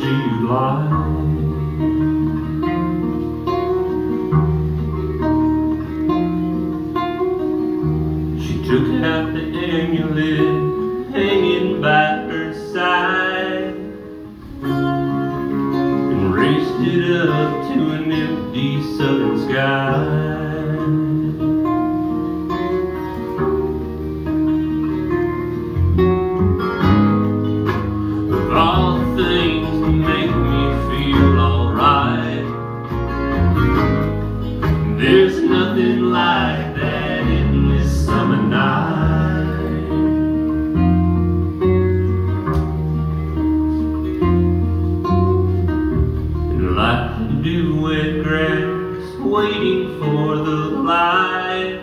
July. She took out the amulet hanging by her side and raised it up to an empty southern sky. For the light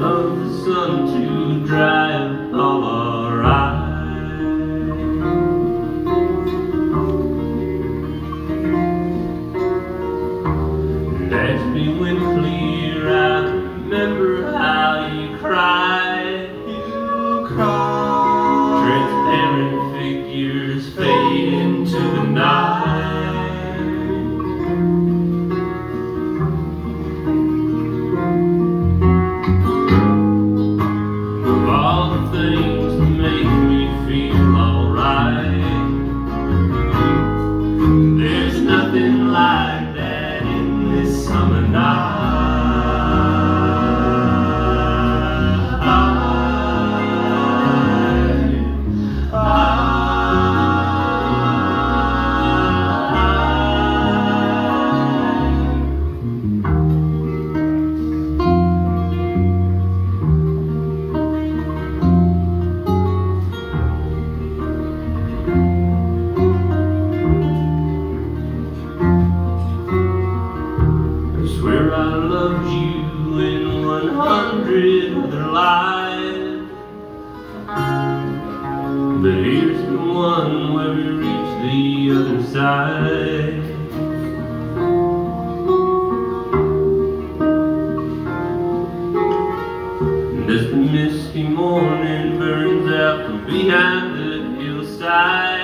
of the sun to dry all our eyes. And as we went clear, I remember how you cried. You cried. Transparent figures fade into the night. Loved you in 100 other lives. But here's the one where we reach the other side. And as the misty morning burns out from behind the hillside,